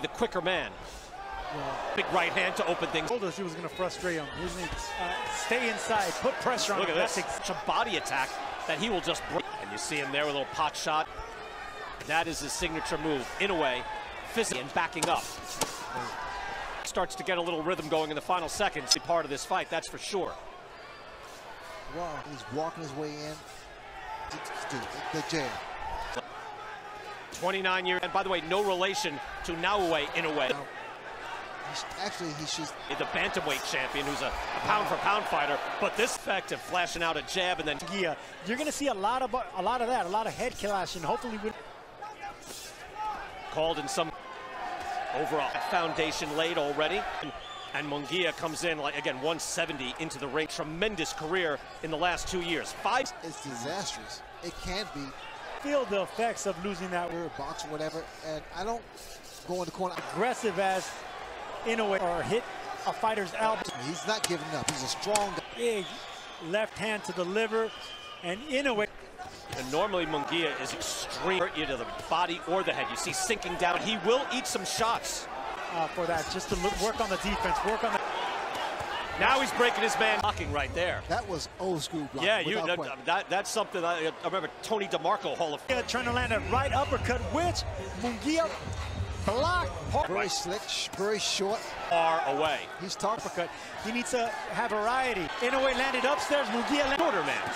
The quicker man. Big right hand to open things. told us he was going to frustrate him. He was going to uh, stay inside, put pressure on Look him. at this. That's Such a body attack that he will just break. And you see him there with a little pot shot. That is his signature move. In a way, physically and backing up. Starts to get a little rhythm going in the final seconds. Be part of this fight, that's for sure. Wow, he's walking his way in. The jab. 29 years, and by the way, no relation to Naue in a way. He's, actually, he should. The bantamweight champion, who's a, a pound for pound fighter, but this effective, flashing out a jab and then Gia. You're going to see a lot of a lot of that, a lot of head clashing. Hopefully, with called in some overall foundation laid already. And, and Munguia comes in like again 170 into the ring. Tremendous career in the last two years. Five. It's disastrous. It can't be. Feel the effects of losing that We're a boxer, whatever, and I don't go in the corner. aggressive as in a way or hit a fighter's elbow. He's not giving up. He's a strong guy. Big left hand to the liver, and in a way. And normally Munguia is extreme hurt you to the body or the head. You see sinking down. He will eat some shots. uh, for that, just to look, work on the defense, work on the. Now he's breaking his man blocking right there. That was old school block. Yeah, you that, that, that's something I, I remember Tony DeMarco Hall of Yeah, trying to land a right uppercut, which Munguia blocked. hard. Very slick, very short. far away. He's tough. Uppercut. He needs to have variety. In a way, landed upstairs. Munguia landed. Shorter man.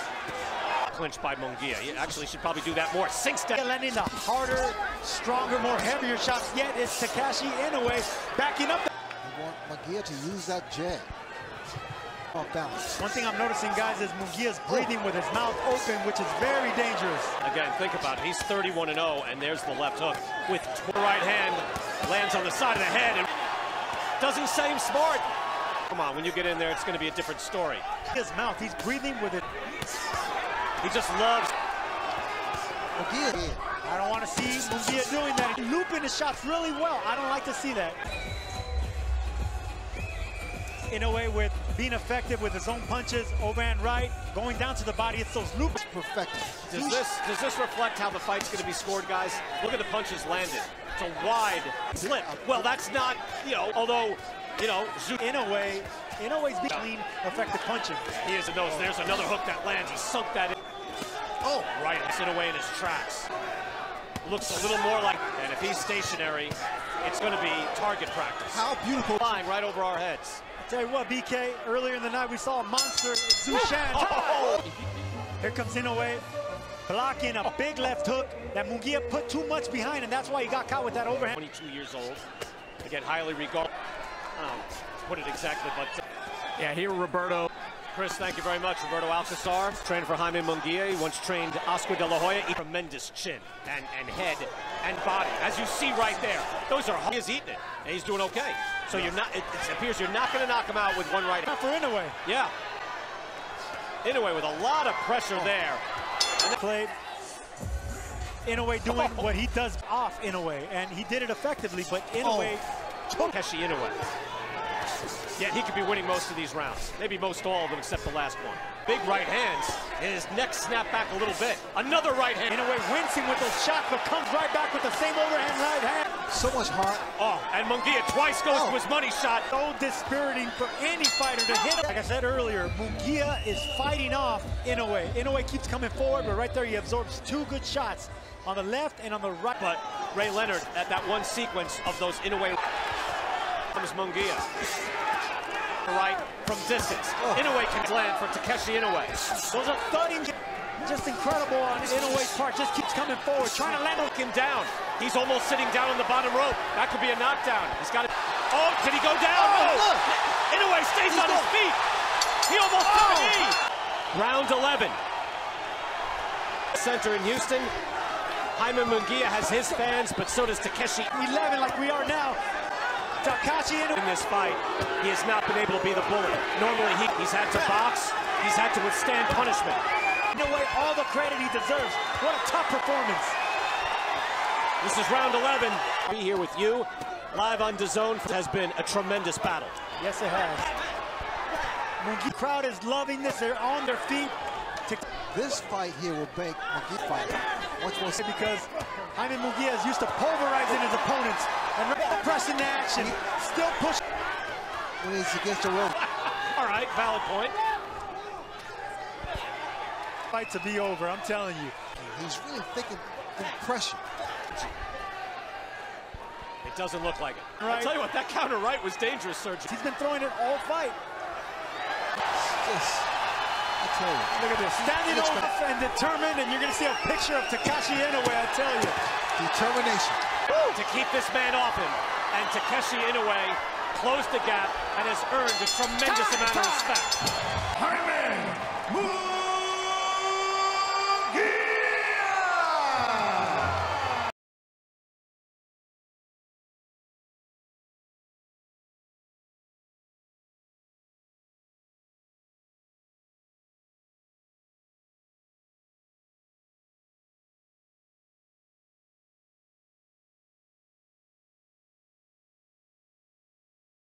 Clinched by Munguia. He actually should probably do that more. Sinks down. landing the harder, stronger, more heavier shots. Yet it's Takeshi Inoue backing up. The- You want Munguia to use that jab. Off balance. One thing I'm noticing, guys, is Munguia's breathing with his mouth open, which is very dangerous. Again, think about it. He's 31 and 0, and there's the left hook with tw- right hand lands on the side of the head and doesn't seem smart. Come on, when you get in there, it's going to be a different story. His mouth, he's breathing with it. He just loves. Munguia. I don't want to see Munguia doing that. Looping his shots really well. I don't like to see that. In a way, with being effective with his own punches, overhand right, going down to the body, it's those loops. Perfect. Does this does this reflect how the fight's going to be scored, guys? Look at the punches landed. It's a wide slip. Well, that's not, you know, although, you know, In a way, in a way, he's being clean, effective punching. he is a nose. There's another hook that lands. He sunk that in. Oh, Right, it's in away in his tracks. Looks a little more like, and if he's stationary, it's going to be target practice. how beautiful. Flying right over our heads. Tell you what, BK, earlier in the night we saw a monster, Zushan. Oh! Here comes Inoue, blocking a big left hook that Munguia put too much behind, and that's why he got caught with that overhand. 22 years old. Again, highly regarded. I don't put it exactly, but uh, yeah, here Roberto. Chris, thank you very much. Roberto Alcazar, trained for Jaime Munguia. He once trained Oscar De La Hoya. He- Tremendous chin and, and head and body. As you see right there, those are he is eating it, and he's doing okay. So you're not. It, it appears you're not going to knock him out with one right. Not for Inoue. Yeah. Anyway, with a lot of pressure there. Played Inoue oh. doing what he does off Inoue, and he did it effectively, but Inoue oh. took Keshi Inoue. Yeah, he could be winning most of these rounds. Maybe most all of them except the last one. Big right hands, and his neck snapped back a little bit. Another right hand. Inoue wincing with those shots, but comes right back with the same overhand right hand. So much heart. Oh, and Munguia twice goes Oh. to his money shot. So dispiriting for any fighter to hit him. Like I said earlier, Munguia is fighting off Inoue. Inoue keeps coming forward, but right there he absorbs two good shots on the left and on the right. But Ray Leonard, at that one sequence of those Inoue comes Munguia. Right from distance. Oh. Inoue can land for Takeshi Inoue. Those are thudding, just incredible on Inoue's part. Just keeps coming forward, trying to land on him down. He's almost sitting down on the bottom rope. That could be a knockdown. He's got it. Oh, did he go down? Oh, No. look. Inoue stays on his feet. He almost took a Oh. knee. Round 11. Center in Houston. Jaime Munguia has his fans, but so does Takeshi 11 like we are now. Takeshi Inoue. in this fight. He has not been able to be the bully. Normally, he, he's had to box. He's had to withstand punishment. Inoue all the credit he deserves. What a tough performance. This is round 11. Be here with you. Live on DAZN has been a tremendous battle. Yes, it has. The crowd is loving this. They're on their feet. To This fight here will make Munguia fight much more. because Jaime Munguia is used to pulverizing his opponents and pressing the action. Still pushing. When he's against the rope. All right, valid point. Fight to be over, I'm telling you. He's really thinking compression. It doesn't look like it. Right. I'll tell you what, that counter right was dangerous, Sergio. He's been throwing it all fight. Just, I tell you. Look at this, standing It's over and determined, and you're gonna see a picture of Takeshi Inoue, I tell you. Determination. To keep this man off him. And Takeshi Inoue closed the gap and has earned a tremendous amount of respect. Jaime Munguia.